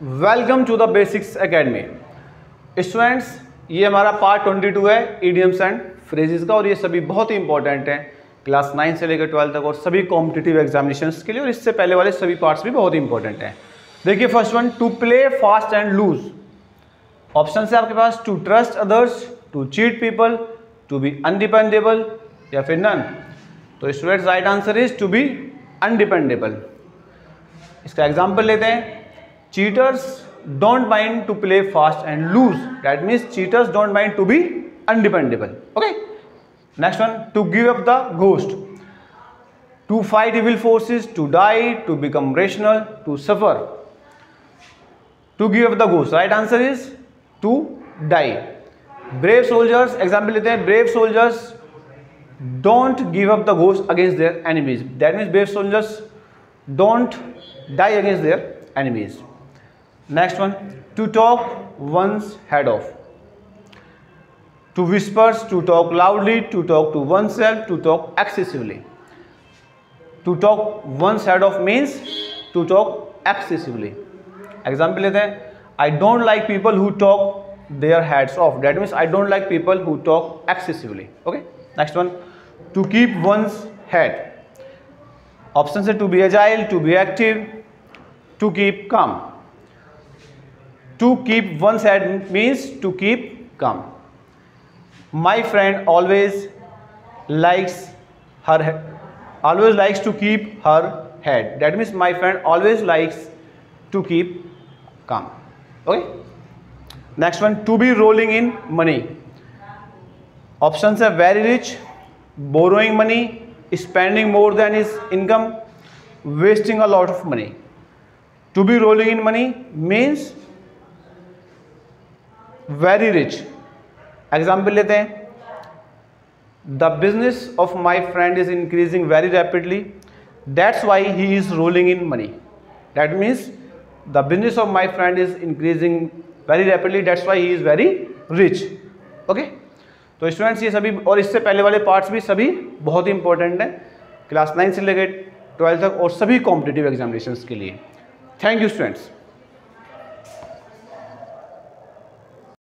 Welcome to the basics academy students ये हमारा part 22 है ईडियम्स एंड फ्रेजेस का, और ये सभी बहुत ही इंपॉर्टेंट हैं। क्लास नाइन से लेकर ट्वेल्थ तक, और सभी कॉम्पिटेटिव एग्जामिनेशन के लिए, और इससे पहले वाले सभी पार्ट्स भी बहुत ही इंपॉर्टेंट हैं। देखिए first one to play fast and loose option है आपके पास to trust others to cheat people to be undependable या फिर नन तो students right answer is to be undependable इसका एग्ज़ाम्पल लेते हैं। Cheaters don't mind to play fast and lose that means cheaters don't mind to be अनडिपेंडेबल okay next one two give up the ghost to fight evil forces to die to become rational to suffer to give up the ghost right answer is to die brave soldiers example लेते हैं brave soldiers don't give up the ghost against their enemies that means brave soldiers don't die against their enemies next one. To talk one's head off. To whispers to talk loudly to talk to oneself to talk excessively. To talk one's head off means to talk excessively. Example lete i don't like people who talk their heads off. That means i don't like people who talk excessively. Okay? Next one. To keep one's head. Options are to be agile to be active to keep calm to keep one's head means to keep calm. My friend always likes her head always likes to keep her head. That means my friend always likes to keep calm. Okay? Next one to be rolling in money. Options are very rich. Borrowing money spending more than his income wasting a lot of money. To be rolling in money means very rich example लेते हैं. The business of my friend is increasing very rapidly that's why he is rolling in money that means the business of my friend is increasing very rapidly that's why he is very rich okay तो students ये सभी, और इससे पहले वाले parts भी सभी बहुत ही इंपॉर्टेंट हैं. क्लास नाइन से लेकर ट्वेल्थ तक और सभी कॉम्पिटेटिव एग्जामिनेशन के लिए. Thank you students